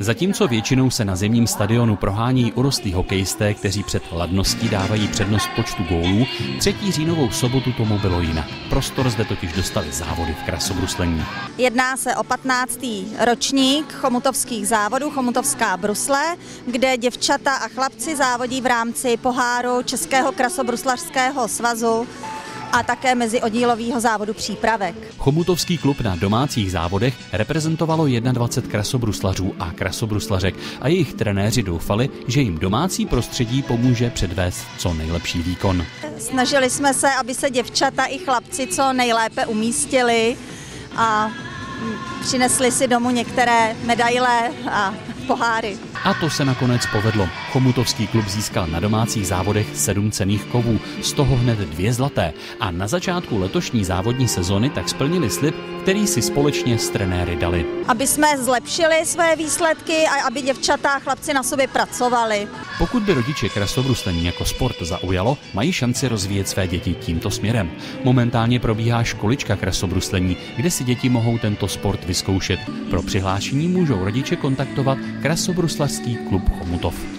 Zatímco většinou se na zimním stadionu prohání urostlí hokejisté, kteří před hladností dávají přednost počtu gólů, třetí říjnovou sobotu tomu bylo jinak. Prostor zde totiž dostali závody v krasobruslení. Jedná se o 15. ročník chomutovských závodů Chomutovská brusle, kde děvčata a chlapci závodí v rámci poháru Českého krasobruslařského svazu a také mezi oddílového závodu přípravek. Chomutovský klub na domácích závodech reprezentovalo 21 krasobruslařů a krasobruslařek a jejich trenéři doufali, že jim domácí prostředí pomůže předvést co nejlepší výkon. Snažili jsme se, aby se děvčata i chlapci co nejlépe umístili a přinesli si domů některé medaile a poháry. A to se nakonec povedlo. Chomutovský klub získal na domácích závodech sedm cených kovů, z toho hned dvě zlaté. A na začátku letošní závodní sezony tak splnili slib, který si společně s trenéry dali. Aby jsme zlepšili své výsledky a aby děvčata a chlapci na sobě pracovali. Pokud by rodiče krasobruslení jako sport zaujalo, mají šanci rozvíjet své děti tímto směrem. Momentálně probíhá školička krasobruslení, kde si děti mohou tento sport vyzkoušet. Pro přihlášení můžou rodiče kontaktovat krasobruslařský klub Chomutov.